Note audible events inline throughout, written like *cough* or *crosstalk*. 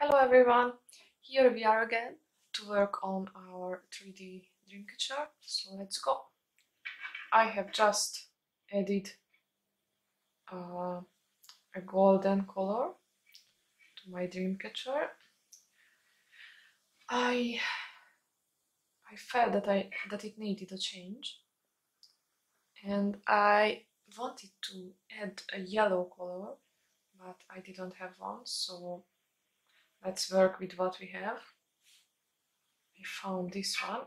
Hello everyone! Here we are again to work on our 3D Dreamcatcher, so let's go! I have just added uh, a golden color to my Dreamcatcher. I I felt that I that it needed a change and I wanted to add a yellow color but I didn't have one so let's work with what we have. We found this one,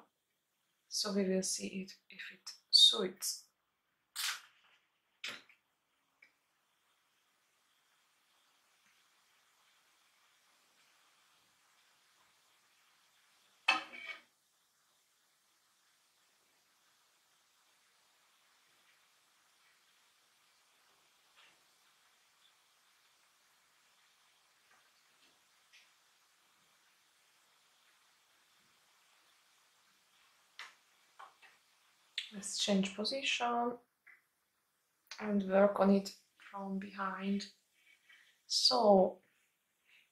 so we will see it if it suits. Let's change position and work on it from behind. So,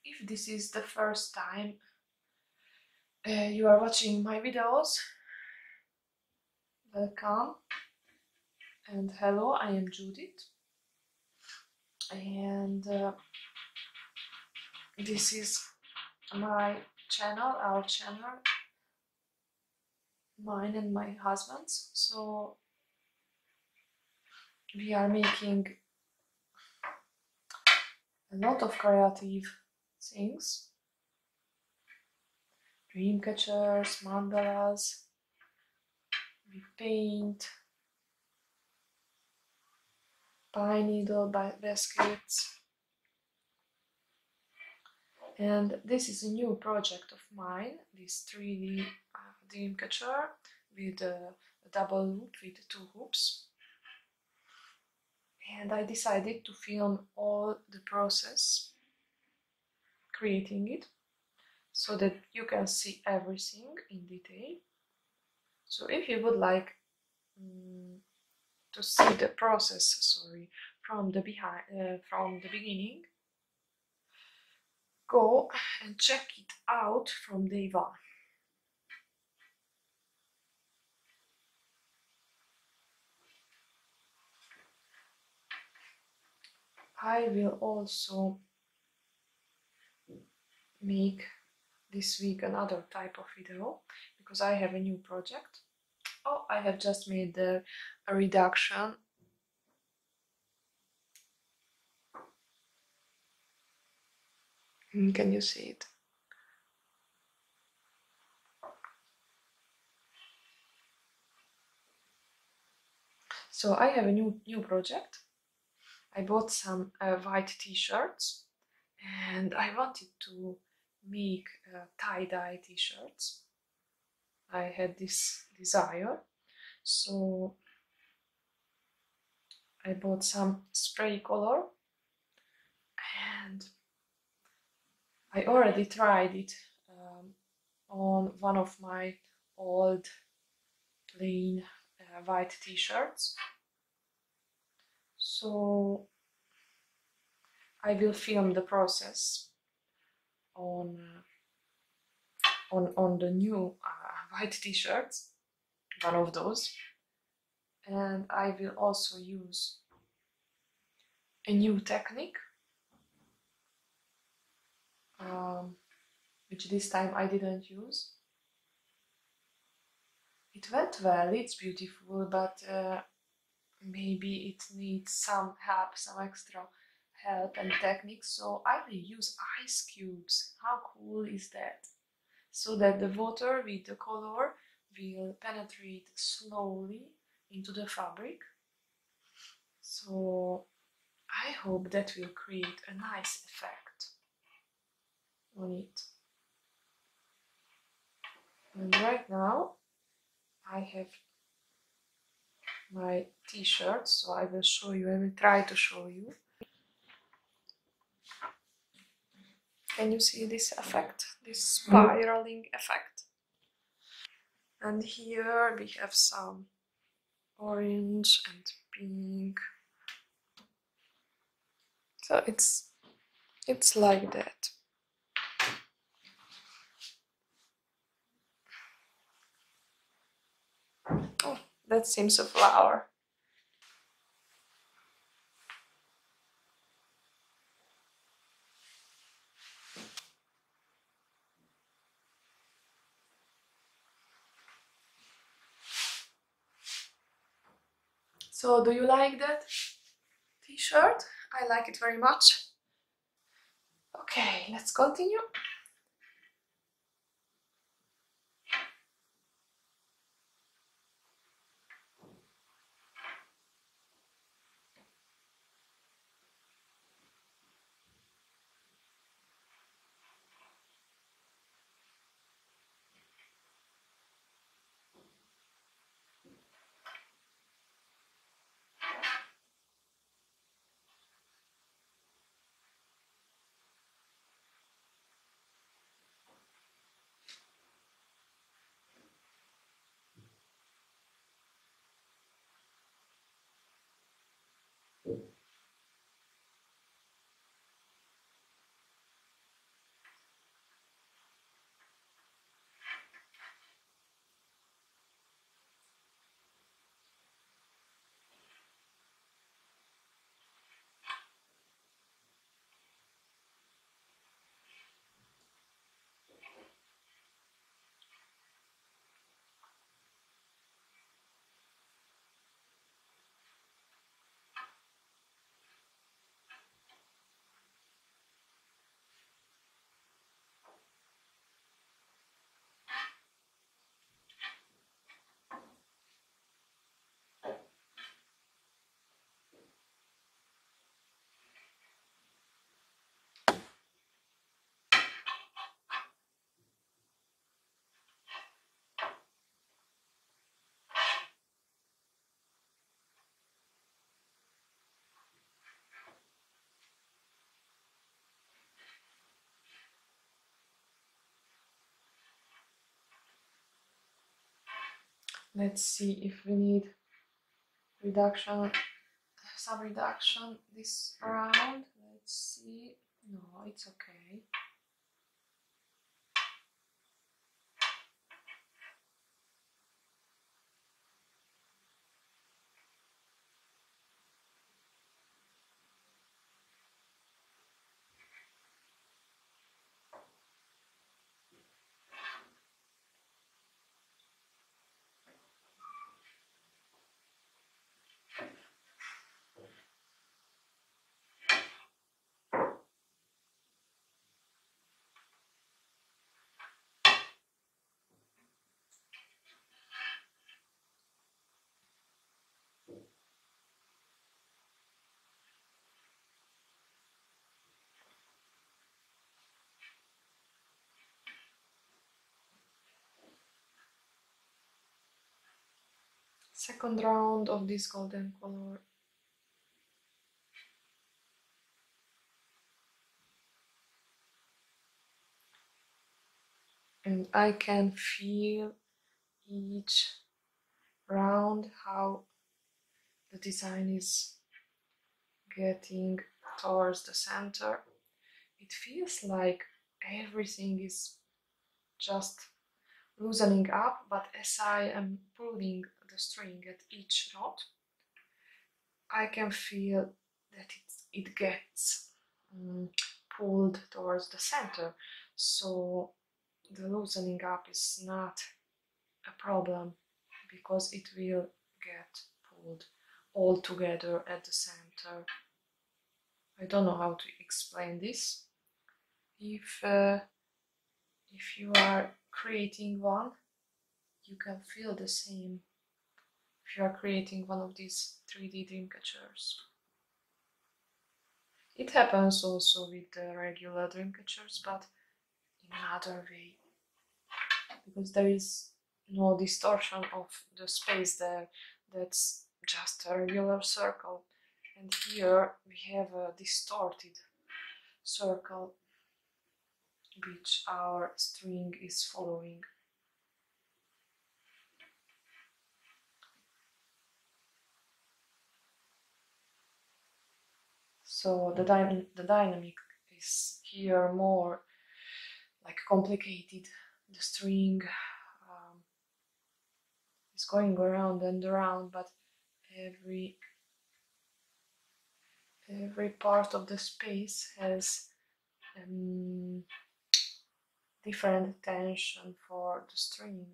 if this is the first time uh, you are watching my videos, welcome. And hello, I am Judit. And uh, this is my channel, our channel mine and my husband's. So we are making a lot of creative things dream catchers, mandalas, we paint, pine needle baskets. And this is a new project of mine, this 3D Dreamcatcher with a, a double loop with two hoops and I decided to film all the process creating it so that you can see everything in detail. So if you would like um, to see the process, sorry, from the behind, uh, from the beginning, go and check it out from day one. I will also make this week another type of video because I have a new project. Oh, I have just made the, a reduction hmm, Can you see it? So I have a new new project I bought some uh, white t-shirts and I wanted to make uh, tie-dye t-shirts. I had this desire so I bought some spray color and I already tried it um, on one of my old plain uh, white t-shirts so I will film the process on on on the new uh, *laughs* white t-shirts one of those. And I will also use a new technique um, which this time I didn't use. It went well it's beautiful but uh, maybe it needs some help, some extra help and techniques. So I will use ice cubes. How cool is that? So that the water with the color will penetrate slowly into the fabric. So I hope that will create a nice effect on it. And right now I have my t-shirt so I will show you I will try to show you. Can you see this effect? This hmm? spiraling effect? And here we have some orange and pink. So it's it's like that That seems a flower. So do you like that t-shirt? I like it very much. Okay, let's continue. Let's see if we need reduction, some reduction this round. Let's see. No, it's okay. Second round of this golden color. And I can feel each round how the design is getting towards the center. It feels like everything is just loosening up, but as I am pulling the string at each knot, I can feel that it, it gets um, pulled towards the center. So the loosening up is not a problem because it will get pulled all together at the center. I don't know how to explain this. If uh, if you are creating one, you can feel the same if you are creating one of these 3D dream catchers. It happens also with the regular dream catchers, but in another way, because there is no distortion of the space there, that's just a regular circle. And here we have a distorted circle which our string is following. So the, dy the dynamic is here more like complicated. The string um, is going around and around, but every every part of the space has um, different tension for the string.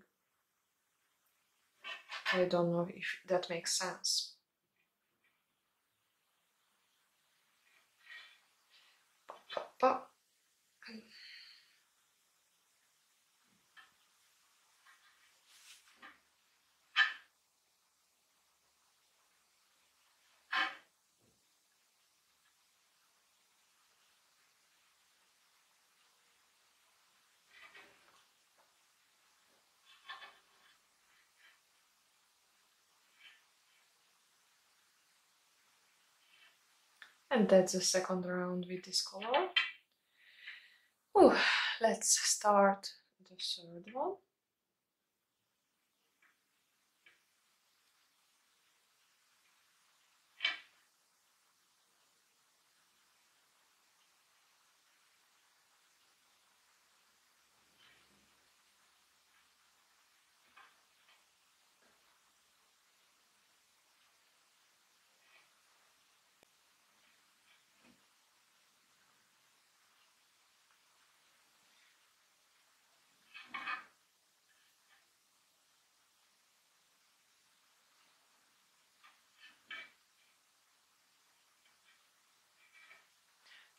I don't know if that makes sense. But And that's the second round with this color. Ooh, let's start the third one.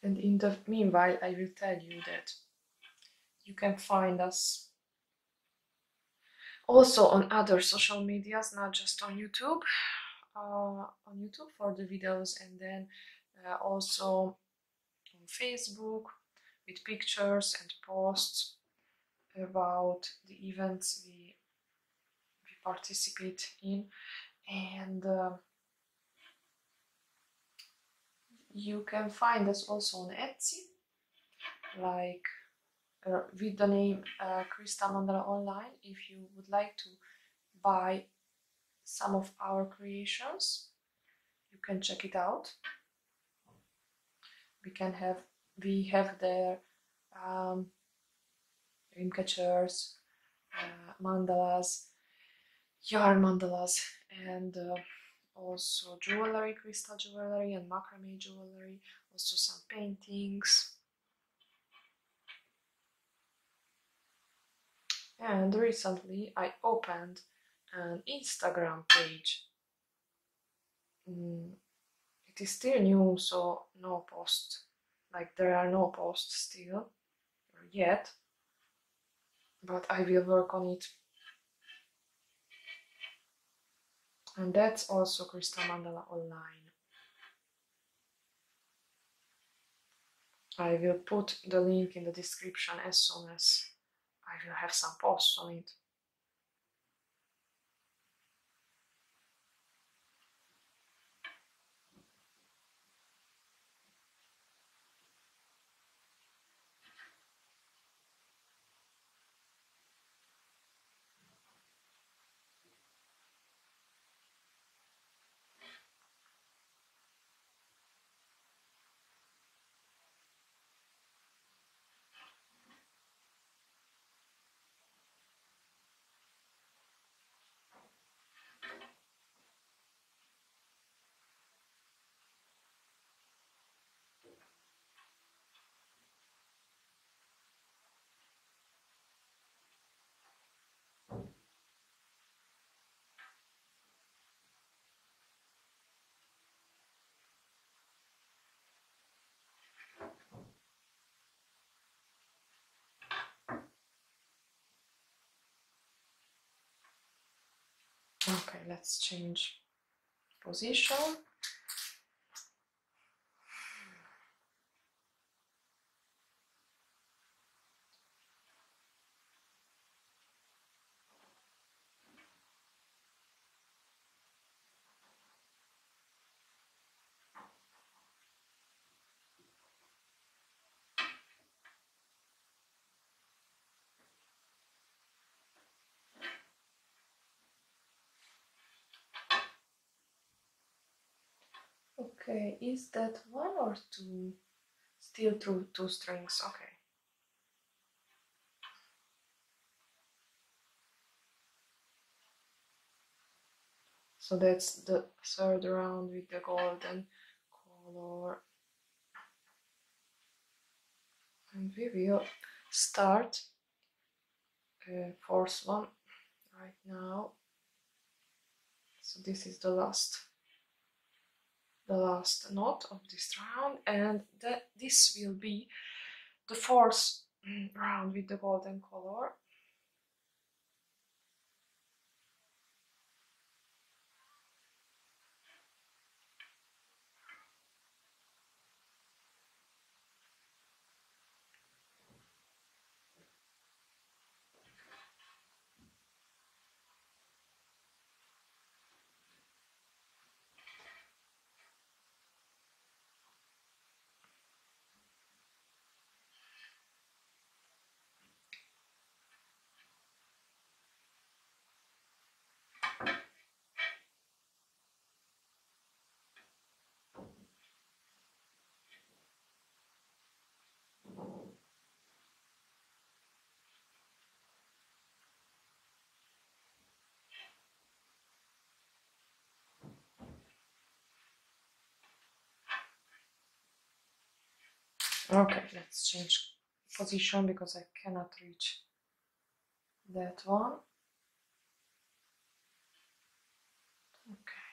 And in the meanwhile, I will tell you that you can find us also on other social medias, not just on YouTube. Uh, on YouTube for the videos, and then uh, also on Facebook with pictures and posts about the events we we participate in, and. Uh, you can find us also on Etsy, like uh, with the name uh, Crystal Mandala Online if you would like to buy some of our creations. You can check it out. We can have we have there um, dream catchers, uh, mandalas, yarn mandalas, and uh, also jewelry, crystal jewelry and macrame jewelry, also some paintings. And recently I opened an Instagram page. Mm, it is still new, so no post. Like there are no posts still yet, but I will work on it and that's also Crystal Mandala Online. I will put the link in the description as soon as I will have some posts on it. Okay, let's change position. Okay, is that one or two? Still through two strings, okay. So that's the third round with the golden color. And we will start uh, fourth one right now. So this is the last the last knot of this round and that this will be the fourth mm, round with the golden color Okay, let's change position because I cannot reach that one. Okay.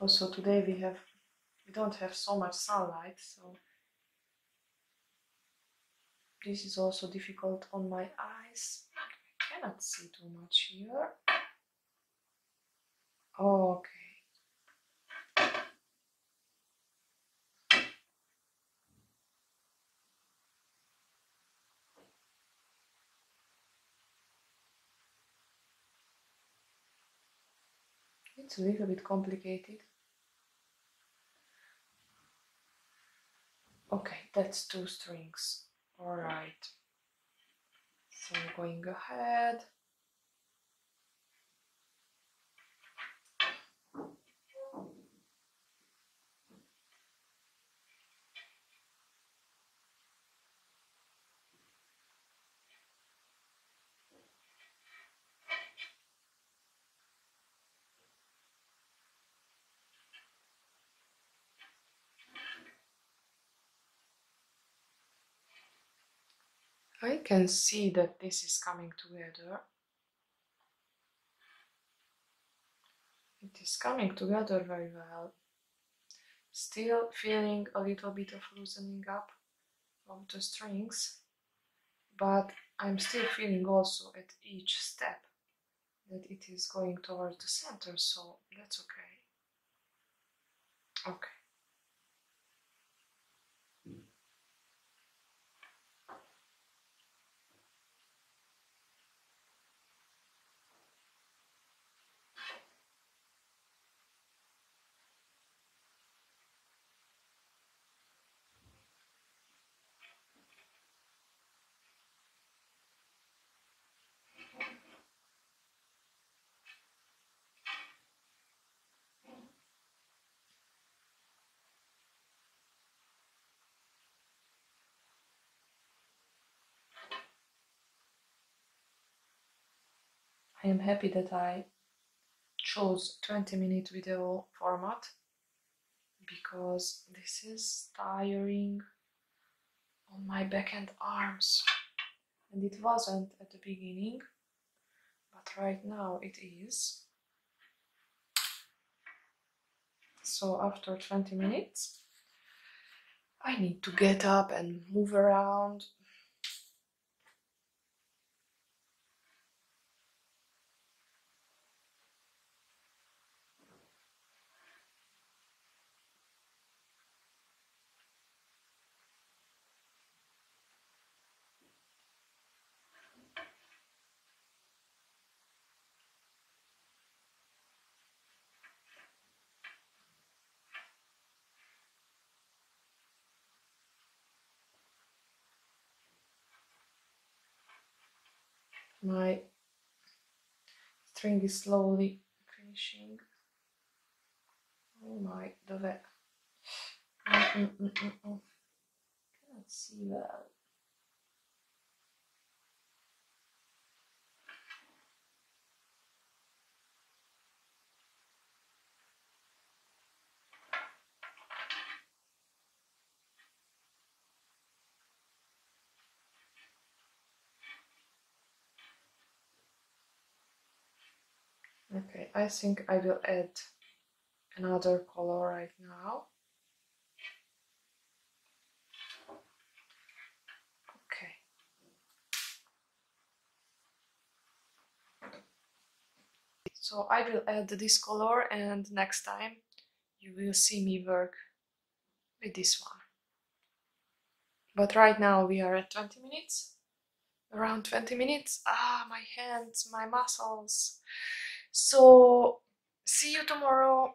Also today we have we don't have so much sunlight so this is also difficult on my eyes. I cannot see too much here. Okay. It's a little bit complicated. Okay, that's two strings. All right. So going ahead. I can see that this is coming together. It is coming together very well. Still feeling a little bit of loosening up of the strings, but I'm still feeling also at each step that it is going towards the center, so that's okay. Okay. I am happy that I chose 20 minute video format because this is tiring on my back and arms. And it wasn't at the beginning but right now it is. So after 20 minutes I need to get up and move around my string is slowly finishing. Oh my, dov'è? Mm, mm, mm, mm. Cannot see well. Okay, I think I will add another color right now. Okay. So I will add this color and next time you will see me work with this one. But right now we are at 20 minutes. Around 20 minutes. Ah, my hands, my muscles. So see you tomorrow.